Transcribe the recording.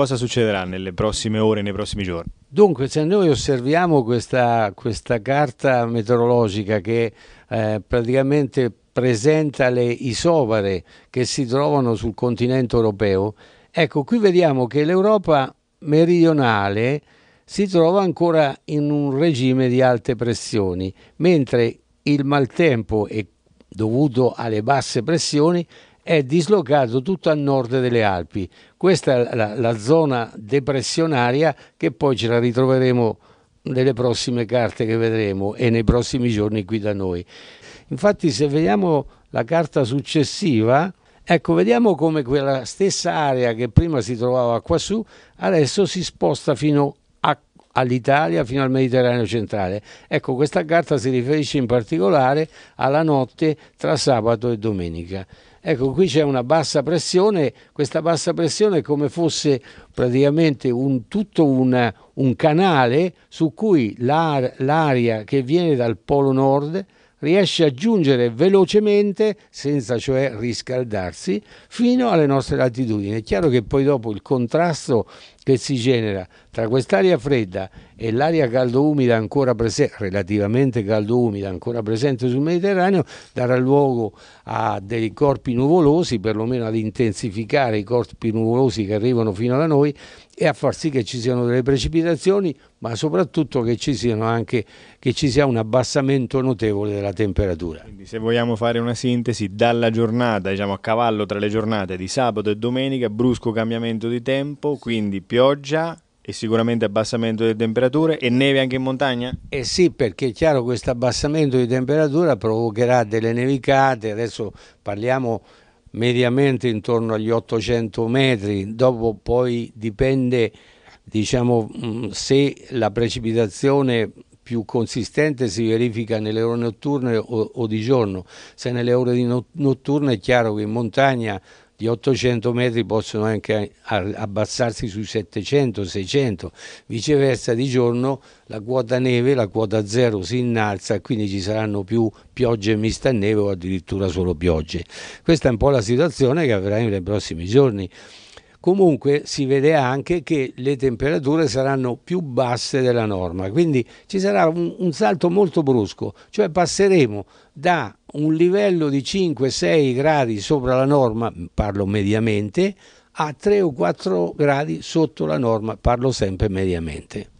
Cosa succederà nelle prossime ore, nei prossimi giorni? Dunque, se noi osserviamo questa, questa carta meteorologica che eh, praticamente presenta le isovare che si trovano sul continente europeo, ecco, qui vediamo che l'Europa meridionale si trova ancora in un regime di alte pressioni, mentre il maltempo è dovuto alle basse pressioni è dislocato tutto a nord delle Alpi. Questa è la, la zona depressionaria che poi ce la ritroveremo nelle prossime carte che vedremo e nei prossimi giorni qui da noi. Infatti se vediamo la carta successiva, ecco vediamo come quella stessa area che prima si trovava qua su, adesso si sposta fino all'Italia fino al Mediterraneo centrale. Ecco, questa carta si riferisce in particolare alla notte tra sabato e domenica. Ecco, qui c'è una bassa pressione, questa bassa pressione è come fosse praticamente un, tutto una, un canale su cui l'aria che viene dal polo nord riesce a giungere velocemente, senza cioè riscaldarsi, fino alle nostre latitudini. È chiaro che poi dopo il contrasto che si genera tra quest'aria fredda e l'aria caldo-umida ancora presente, relativamente caldo-umida ancora presente sul Mediterraneo, darà luogo a dei corpi nuvolosi, perlomeno ad intensificare i corpi nuvolosi che arrivano fino da noi e a far sì che ci siano delle precipitazioni, ma soprattutto che ci, anche, che ci sia un abbassamento notevole della temperatura. Quindi se vogliamo fare una sintesi, dalla giornata, diciamo a cavallo tra le giornate di sabato e domenica, brusco cambiamento di tempo, quindi pioggia e sicuramente abbassamento delle temperature e neve anche in montagna? Eh sì, perché è chiaro che questo abbassamento di temperatura provocherà delle nevicate, adesso parliamo mediamente intorno agli 800 metri, dopo poi dipende diciamo, mm, se la precipitazione più consistente si verifica nelle ore notturne o, o di giorno, se nelle ore notturne è chiaro che in montagna di 800 metri possono anche abbassarsi sui 700-600, viceversa di giorno la quota neve, la quota zero si innalza e quindi ci saranno più piogge miste a neve o addirittura solo piogge. Questa è un po' la situazione che avverrà nei prossimi giorni. Comunque si vede anche che le temperature saranno più basse della norma, quindi ci sarà un, un salto molto brusco, cioè passeremo da un livello di 5-6 gradi sopra la norma, parlo mediamente, a 3 o 4 gradi sotto la norma, parlo sempre mediamente.